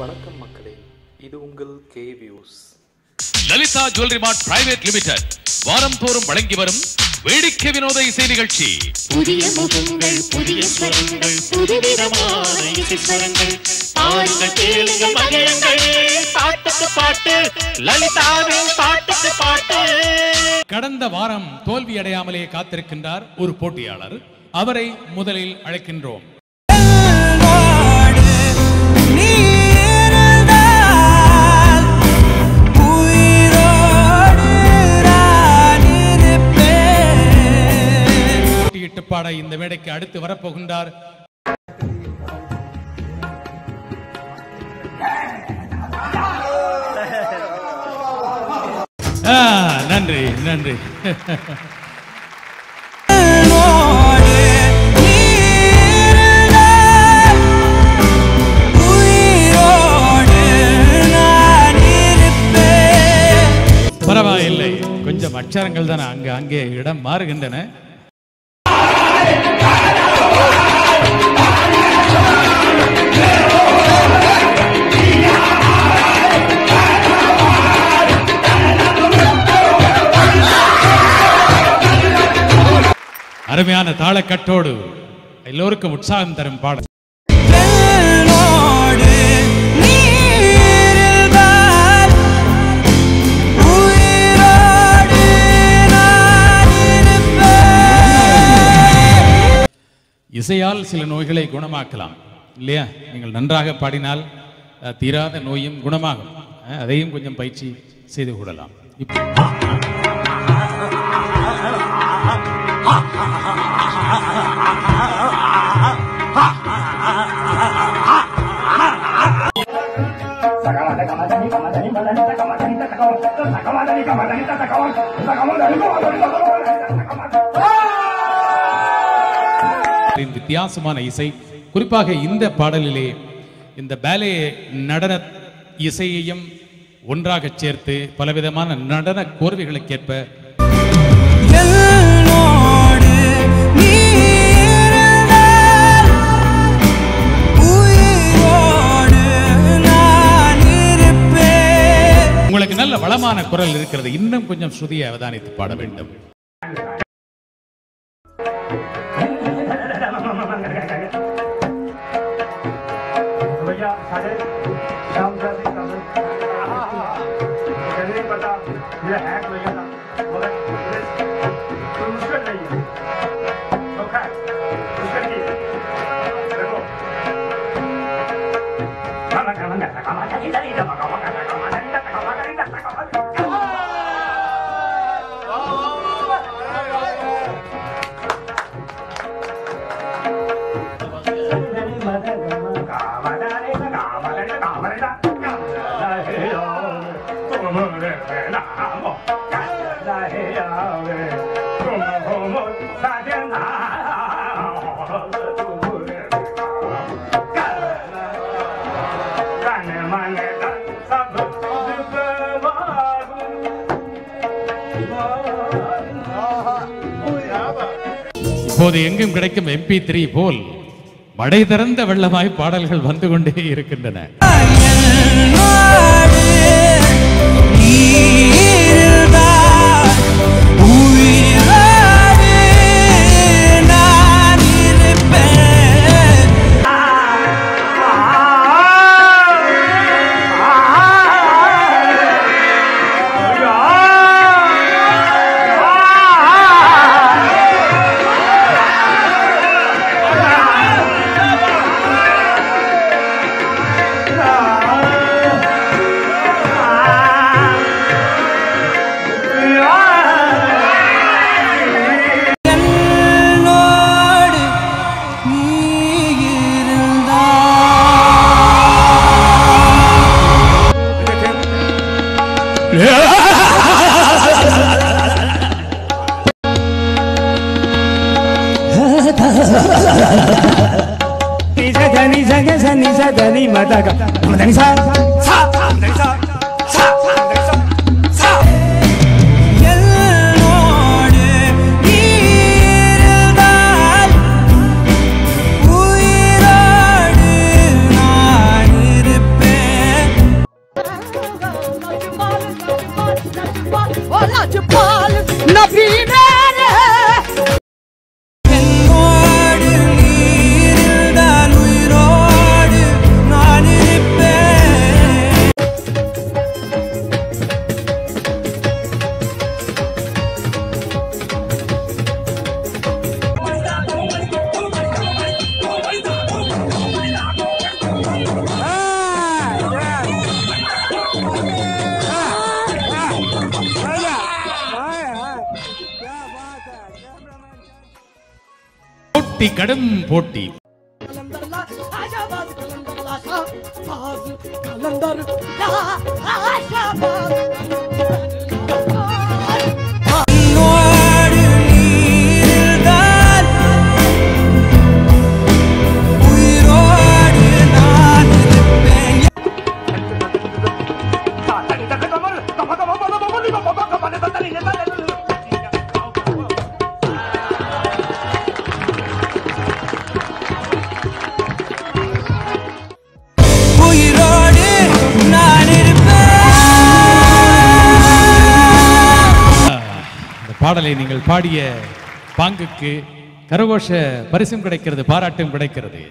வணக்கம் மக்களே இது உங்கள் K views. Lalitha jewellery mart private limited. வாரம் தோறும் வழங்கி வரும் வேடிக்கை வினோத இசை நிகழ்ச்சி. புதிய முகங்கள் புதிய ஸ்வரங்கள் புதுவிதமான இசைஸ்வரங்கள் பாருங்கள் கேளுங்கள் மகிழுங்கள். பாட்டுக்கு பாட்டு லலிதாவின் பாட்டுக்கு பாட்டு. கடந்த வாரம் தோல்வியடையாமலே காத்திருக்கின்றார் ஒரு போட்டியாளர். அவரை முதலில் அழைக்கின்றோம். பாட இந்த மேடைக்கு அடுத்து வரப்போகின்றார். நன்றி நன்றி. பரவாயில்லை. கொஞ்சம் அச்சரங்கள் தானே அங்கே அங்கே இடம் மாறுகின்றன. அருமையான தாளக்கட்டோடு எல்லோருக்கும் உற்சாகம் தரும் பாடல். இசையால் சில நோய்களை குணமாக்கலாம் இல்லையா நீங்கள் நன்றாக பாடினால் தீராத நோயும் குணமாகும் அதையும் கொஞ்சம் பயிற்சி செய்து கொள்ளலாம் இப்போ வித்தியாசமான இசை. குறிப்பாக இந்த பாடலிலே இந்த பேலே நடன இசையையும் ஒன்றாக சேர்த்து பலவிதமான நடன கோர்வைகளுக்கேற்ப உங்களுக்கு நல்ல வளமான குரல் இருக்கிறது. இன்னும் கொஞ்சம் ஸ்ருதியை அவதானித்து பாட வேண்டும். இப்போது எங்கும் கிடைக்கும் எம்பி த்ரீ போல் மடை திறந்த வெள்ளமாய் பாடல்கள் வந்து கொண்டே இருக்கின்றன. ni sa da ni ma da ga ma da ni sa போட்டி கடும் போட்டி கலந்தர் பாடலை நீங்கள் பாடிய பாங்குக்கு கரகோஷ பரிசும் கிடைக்கிறது பாராட்டும் கிடைக்கிறது.